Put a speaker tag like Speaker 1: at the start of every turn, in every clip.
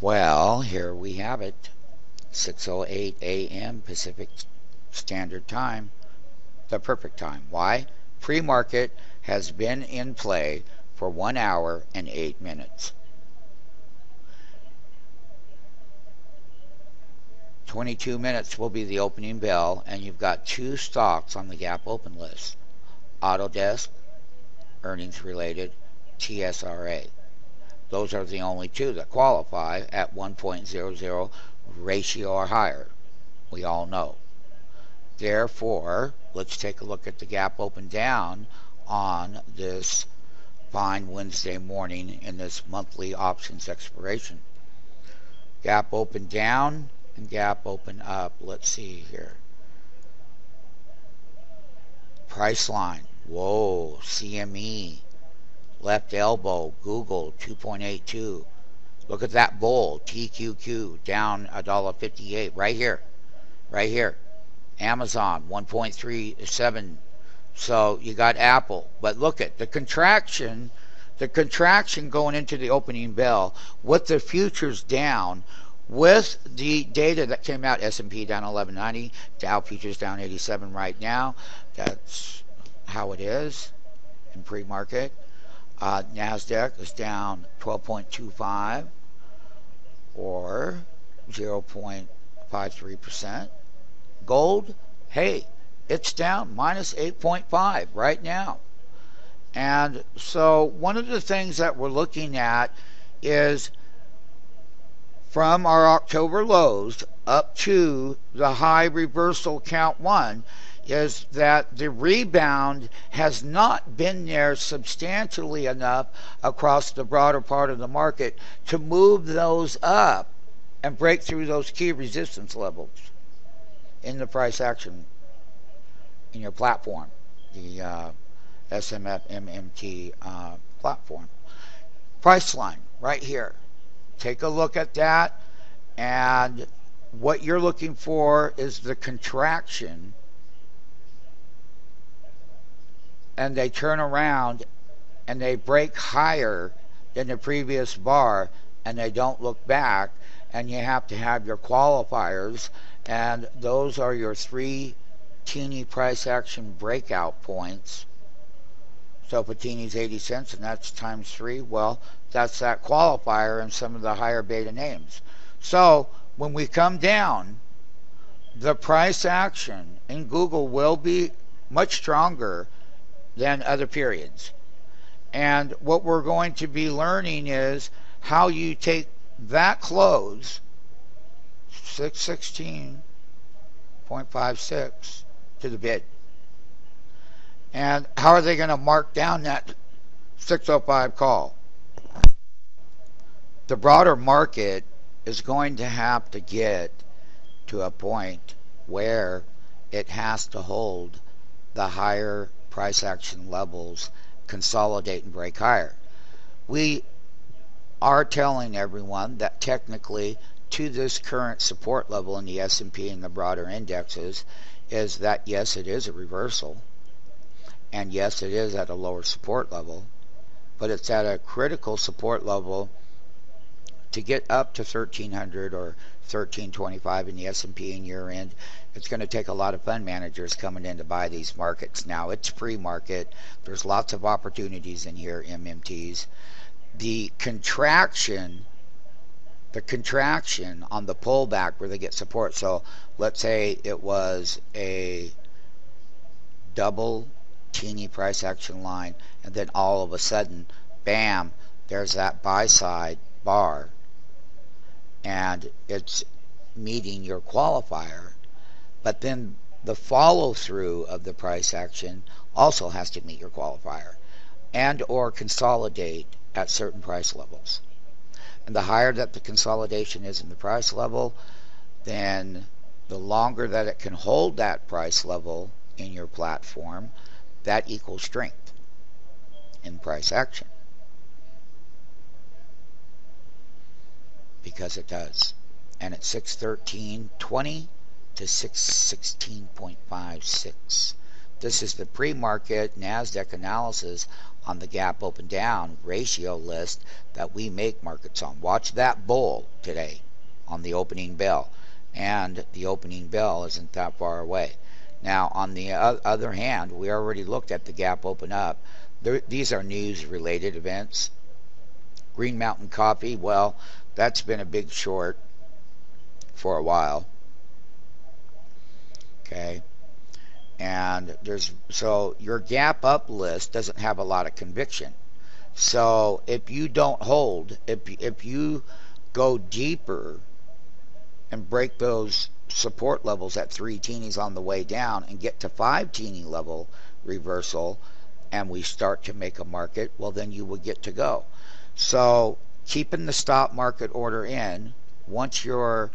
Speaker 1: Well, here we have it. 6:08 a.m. Pacific Standard Time. The perfect time. Why? Pre-market has been in play for 1 hour and 8 minutes. 22 minutes will be the opening bell, and you've got two stocks on the gap open list Autodesk, earnings related, TSRA. Those are the only two that qualify at 1.00 ratio or higher. We all know. Therefore, let's take a look at the gap open down on this fine Wednesday morning in this monthly options expiration. Gap open down and gap open up. Let's see here. Price line. Whoa, CME. Left elbow, Google 2.82. Look at that bull, TQQ, down $1.58 right here. Right here. Amazon 1.37. So you got Apple. But look at the contraction, the contraction going into the opening bell with the futures down with the data that came out, S&P down 1190, Dow futures down 87 right now. That's how it is in pre-market. Uh, Nasdaq is down 12.25 or 0.53 percent. Gold, hey, it's down minus 8.5 right now. And so one of the things that we're looking at is from our October lows up to the high reversal count one is that the rebound has not been there substantially enough across the broader part of the market to move those up and break through those key resistance levels in the price action in your platform, the uh, SMF MMT uh, platform. Price line right here Take a look at that, and what you're looking for is the contraction, and they turn around and they break higher than the previous bar, and they don't look back, and you have to have your qualifiers, and those are your three teeny price action breakout points. So Patini's 80 cents, and that's times three. Well, that's that qualifier in some of the higher beta names. So when we come down, the price action in Google will be much stronger than other periods. And what we're going to be learning is how you take that close, 616.56 to the bid. And how are they going to mark down that 605 call? the broader market is going to have to get to a point where it has to hold the higher price action levels consolidate and break higher. We are telling everyone that technically to this current support level in the S&P and the broader indexes is that yes it is a reversal and yes it is at a lower support level but it's at a critical support level to get up to 1300 or 1325 in the S&P in year end, it's going to take a lot of fund managers coming in to buy these markets. Now it's free market. There's lots of opportunities in here, MMTs. The contraction the contraction on the pullback where they get support. So let's say it was a double teeny price action line, and then all of a sudden, bam, there's that buy side bar and it's meeting your qualifier, but then the follow through of the price action also has to meet your qualifier and or consolidate at certain price levels. And the higher that the consolidation is in the price level, then the longer that it can hold that price level in your platform, that equals strength in price action. Because it does. And it's 613.20 to 616.56. This is the pre-market NASDAQ analysis on the gap open down ratio list that we make markets on. Watch that bull today on the opening bell. And the opening bell isn't that far away. Now, on the other hand, we already looked at the gap open up. There, these are news related events. Green Mountain Coffee, well, that's been a big short for a while. Okay. And there's so your gap up list doesn't have a lot of conviction. So if you don't hold, if if you go deeper and break those support levels at three teenies on the way down and get to five teeny level reversal and we start to make a market, well then you would get to go. So keeping the stop market order in once your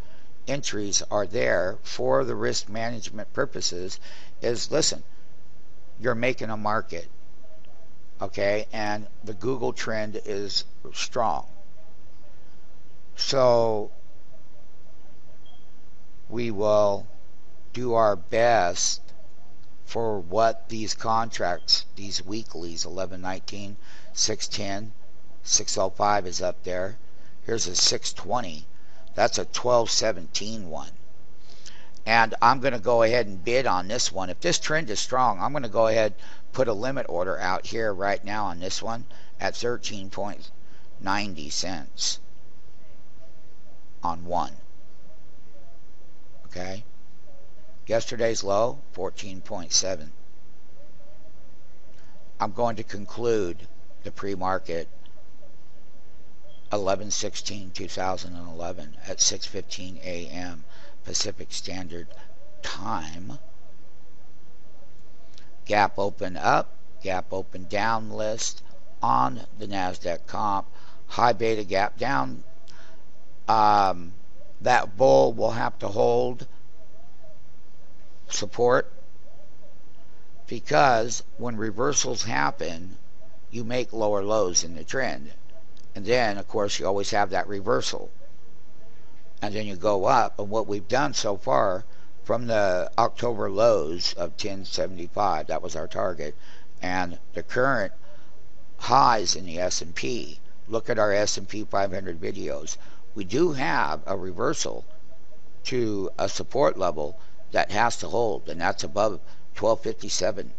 Speaker 1: entries are there for the risk management purposes is listen, you're making a market. Okay, and the Google trend is strong. So we will do our best for what these contracts, these weeklies, 1119, 610, 605 is up there. Here's a 620. That's a 1217 one. And I'm going to go ahead and bid on this one. If this trend is strong, I'm going to go ahead put a limit order out here right now on this one at 13.90 cents on one. Okay? Yesterday's low, 14.7. I'm going to conclude the pre-market 11 2011 at 6:15 a.m. Pacific Standard Time. Gap open up, gap open down list on the Nasdaq comp. High beta gap down. Um, that bull will have to hold support because when reversals happen, you make lower lows in the trend. And then, of course, you always have that reversal. And then you go up. And what we've done so far from the October lows of 1075, that was our target, and the current highs in the S&P. Look at our S&P 500 videos. We do have a reversal to a support level that has to hold, and that's above 1257